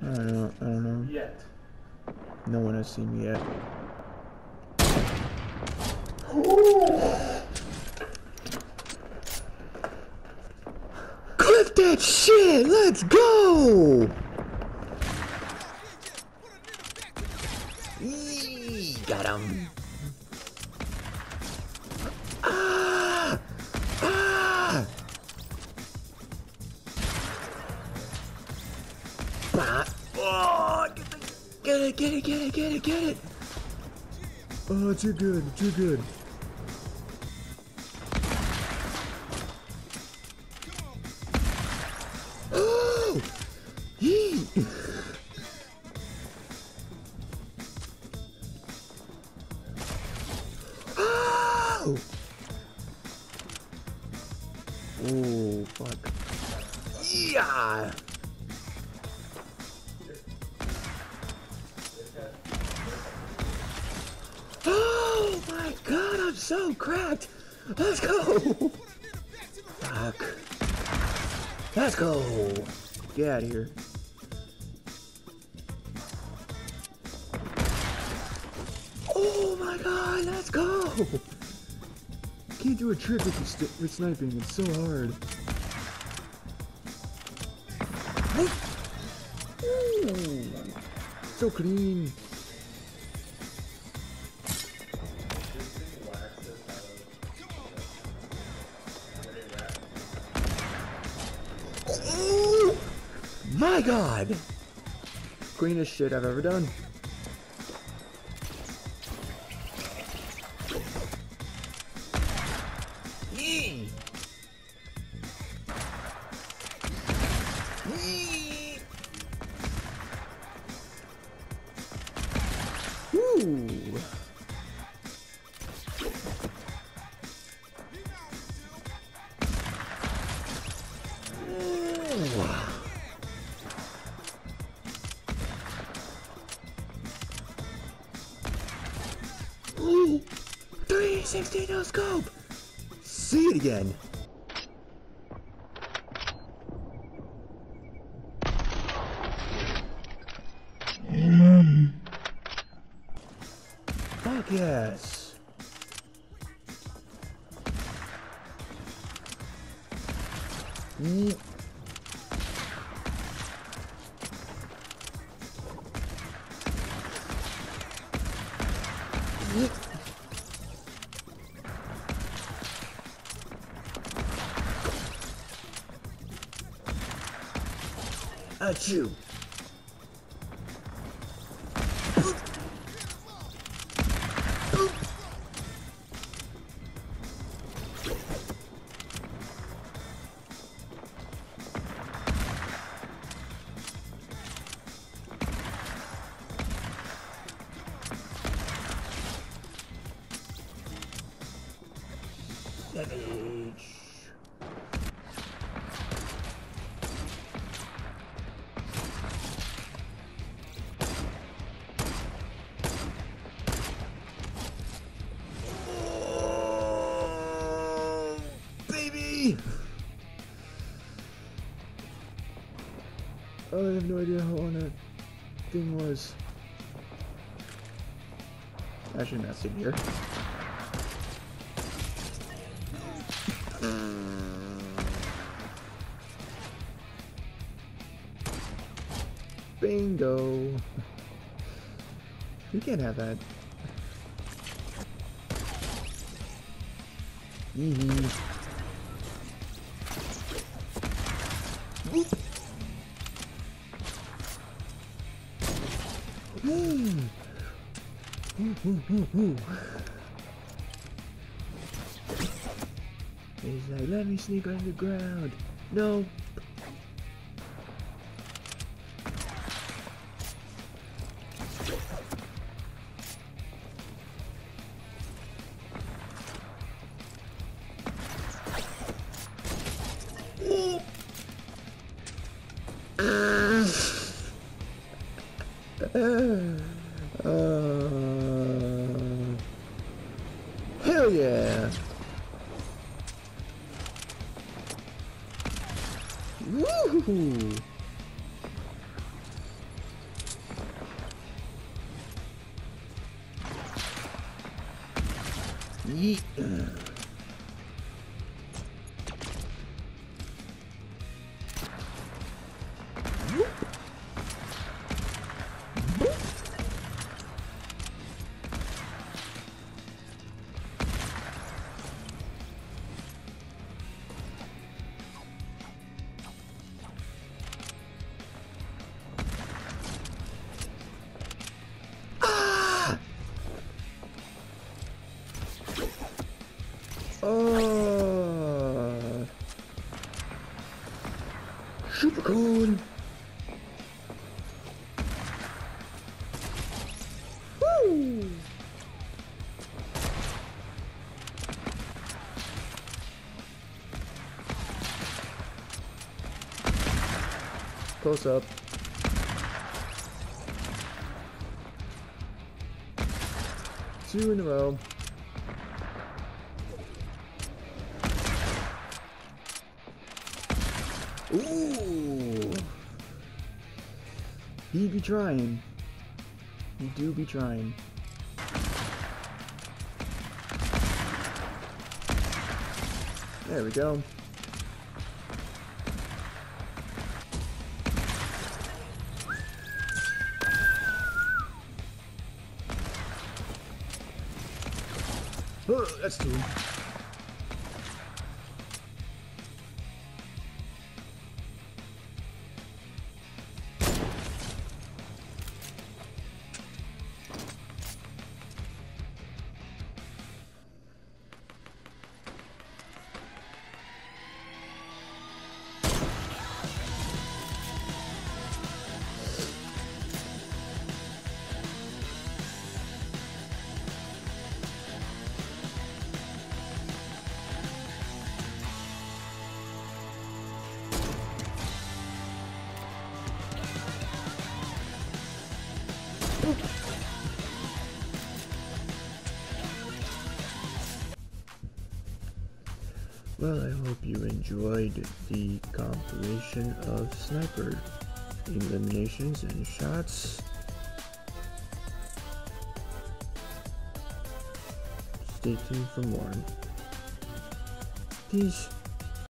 I don't know. I don't know. Yet. No one has seen me yet. Clip that shit! Let's go! Yee, Got him. Oh, get, the, get it, get it, get it, get it, get it. Oh, too good, too good. Oh! Yee! Oh! Oh, fuck. Yeah! Oh my god, I'm so cracked! Let's go! Fuck. Let's go! Get out of here. Oh my god, let's go! Can't do a trick with, with sniping, it's so hard. Ooh, so clean. My god! Cleanest shit I've ever done. 360 no scope! See it again! Fuck yes! Yeet. Achoo. Savage. Baby! I have no idea how long that thing was. Actually, not sitting here. Bingo! You can't have that. Yee. He's like, let me sneak underground. No. cool. Yeet. Close up. Two in a row. Ooh. He be trying. He do be trying. There we go. Oh, that's two. Well, I hope you enjoyed the compilation of sniper eliminations and shots. Stay tuned for more. Peace.